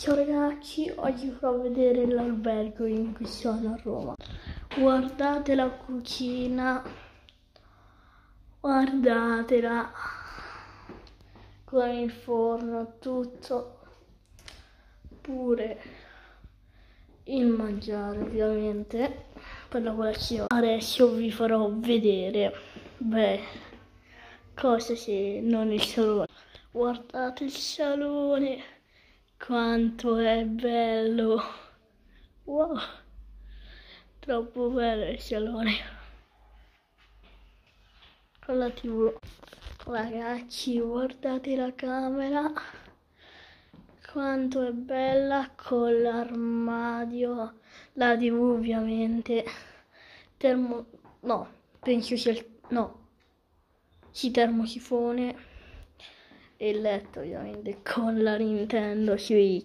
Ciao ragazzi, oggi vi farò vedere l'albergo in cui sono a Roma. Guardate la cucina, guardatela con il forno, tutto, pure il mangiare ovviamente per la colazione. Adesso vi farò vedere, beh, cosa se non il salone. Guardate il salone quanto è bello. Wow. Troppo bello il salone. Con la tv ragazzi guardate la camera. Quanto è bella con l'armadio. La tv ovviamente. Termo no penso sia il no. Sì termosifone e letto ovviamente con la Nintendo Switch